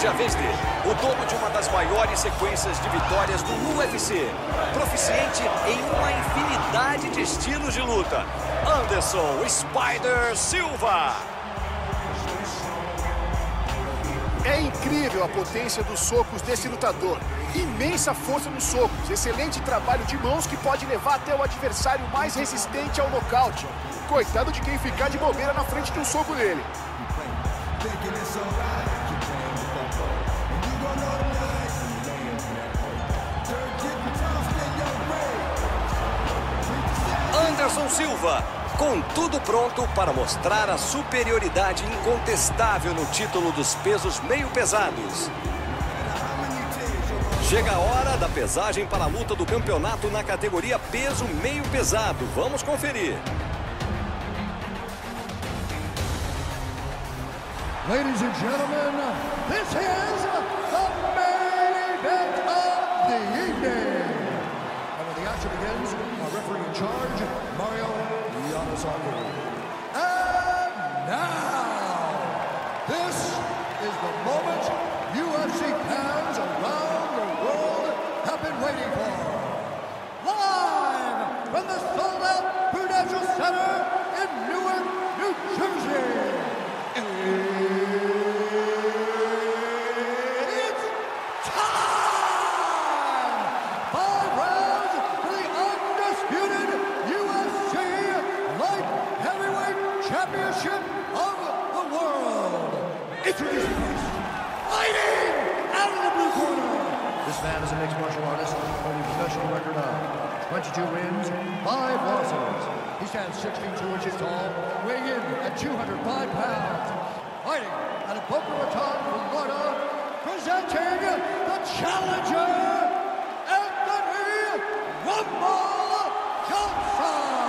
Hoje é a vez dele, o dono de uma das maiores sequências de vitórias do UFC. Proficiente em uma infinidade de estilos de luta. Anderson Spider Silva. É incrível a potência dos socos desse lutador. Imensa força nos socos, excelente trabalho de mãos que pode levar até o adversário mais resistente ao nocaute. Coitado de quem ficar de bobeira na frente de um soco dele. Anderson Silva, com tudo pronto para mostrar a superioridade incontestável no título dos pesos meio pesados. Chega a hora da pesagem para a luta do campeonato na categoria peso meio pesado. Vamos conferir. Ladies and gentlemen, this is the Yamasaki. And now, this is the moment UFC fans around the world have been waiting for. Live from the sold-out Prudential Center in Newark, New Jersey. Championship of the world. Introducing first, fighting out of the blue corner. This man is a mixed martial artist holding a professional record of 22 wins, 5 losses. He stands 6 feet 2 inches tall, weighing in at 205 pounds. Fighting out of Boca Raton, Florida, presenting the challenger, Anthony Rumble Johnson.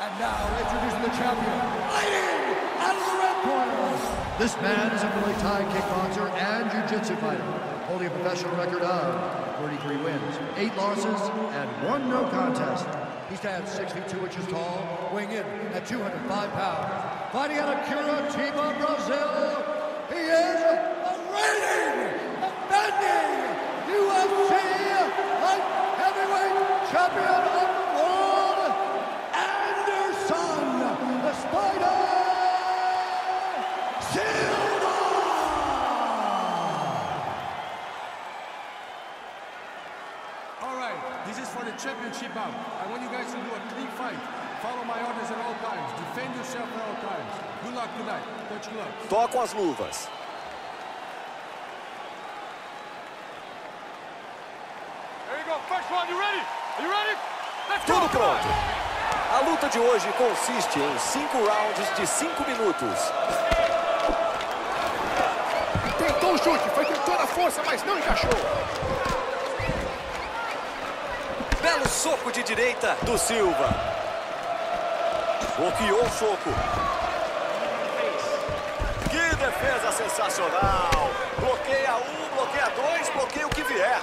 And now introducing the champion, fighting out of the red corner. This man is a Muay Thai kickboxer and jiu-jitsu fighter, holding a professional record of 33 wins, 8 losses, and 1 no contest. He stands 6 feet 2 inches tall, weighing in at 205 pounds. Fighting out of Curitiba, Brazil, he is the reigning, defending UFC light heavyweight champion this is for the championship bout. I want you guys to do a clean fight. Follow my orders at all times. Defend yourself at all times. Good luck tonight. Touch gloves. Tocam as luvas. Here you go, first one, you ready? Are you ready? Let's go! Tudo on. pronto. A luta de hoje consiste em cinco rounds de cinco minutos. Tentou o chute, foi com toda a força, mas não encaixou. Belo soco de direita do Silva. Bloqueou o soco. Que defesa sensacional. Bloqueia um, bloqueia dois, bloqueia o que vier.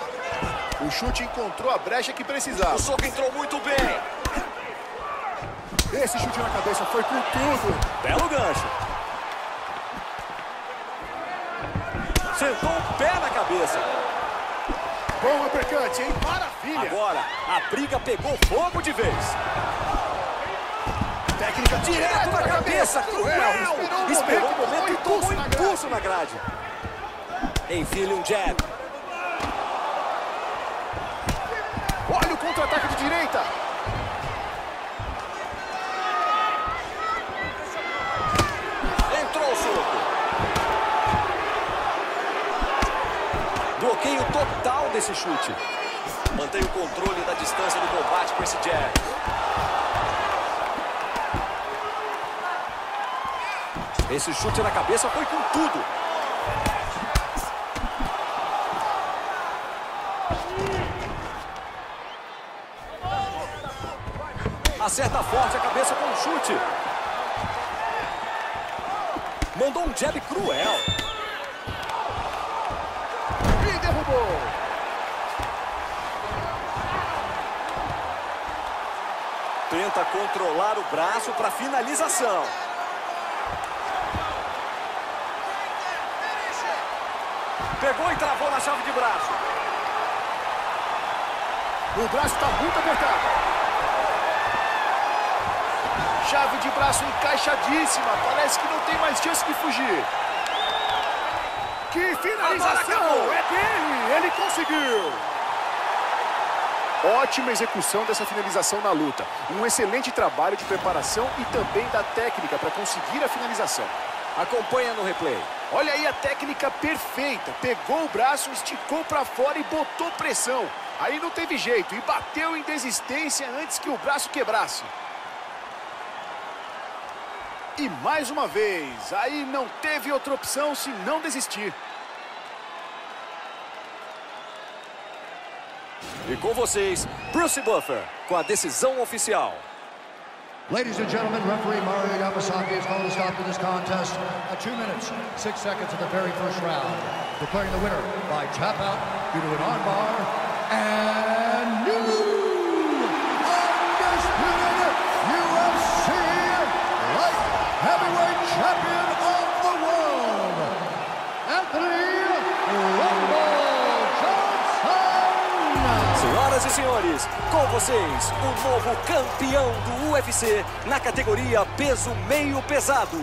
O chute encontrou a brecha que precisava. O soco entrou muito bem. Esse chute na cabeça foi com tudo. Belo gancho. Sentou o pé na cabeça. Bom uppercut, hein? Maravilha. Agora, a briga pegou fogo de vez. Técnica Direto na cabeça, cruel. Esperou o momento e tomou na impulso na grade. Enfia-lhe um jab. Olha o contra-ataque de direita. Bloqueio total desse chute. Mantém o controle da distância do combate com esse jab. Esse chute na cabeça foi com tudo. Acerta forte a cabeça com um chute. Mandou um jab cruel. controlar o braço para finalização. Pegou e travou na chave de braço. O braço está muito apertado. Chave de braço encaixadíssima. Parece que não tem mais chance de fugir. Que finalização! É dele! Ele conseguiu! Ótima execução dessa finalização na luta. Um excelente trabalho de preparação e também da técnica para conseguir a finalização. Acompanha no replay. Olha aí a técnica perfeita. Pegou o braço, esticou para fora e botou pressão. Aí não teve jeito e bateu em desistência antes que o braço quebrasse. E mais uma vez, aí não teve outra opção se não desistir. E com vocês, Bruce Buffer, com a decisão oficial. Ladies and gentlemen, referee Mario Yamasaki has called a stop to this contest at 2 minutes, 6 seconds of the very first round, declaring the winner by tap out due to an armbar and new undisputed UFC light heavyweight champion senhores, com vocês, o novo campeão do UFC na categoria peso meio pesado.